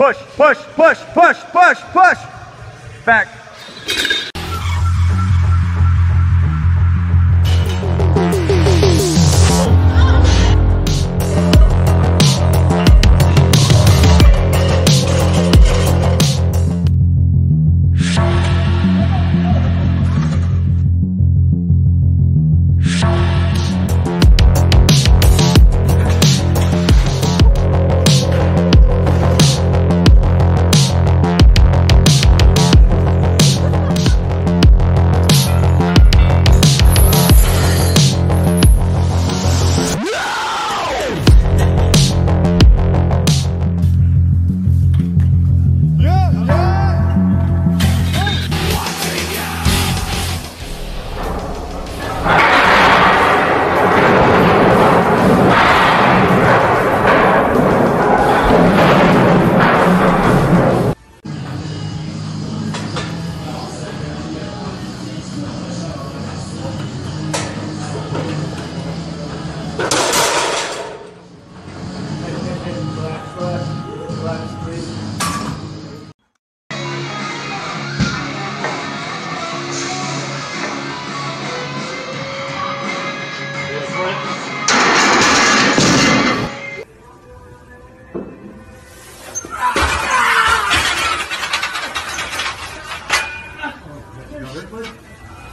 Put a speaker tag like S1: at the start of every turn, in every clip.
S1: push, push, push, push, push, push. Back.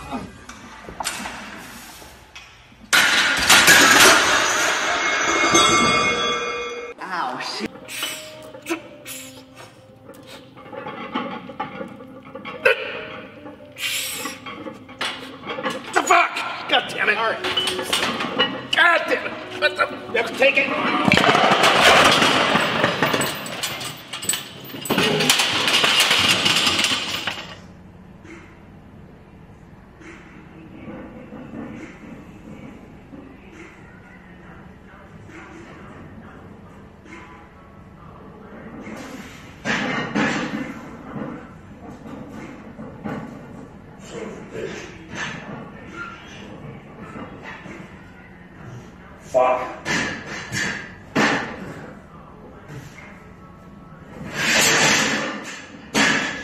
S2: Ow, shit.
S3: the fuck? God damn it. All right. God damn it. What the? You have to take it. Fuck.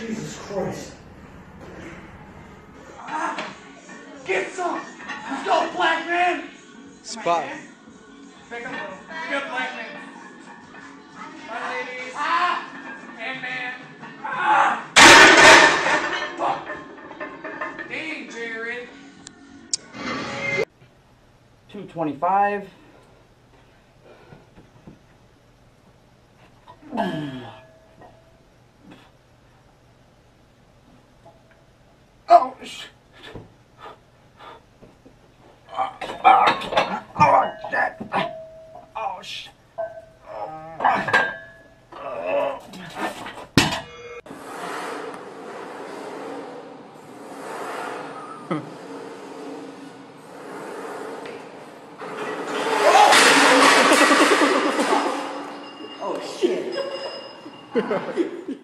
S3: Jesus Christ.
S2: Get some! Let's go, black man!
S4: Spot.
S2: Pick up a little. Black man.
S1: 225.
S3: Oh, Oh, shit. Oh,
S2: oh ハハハハ!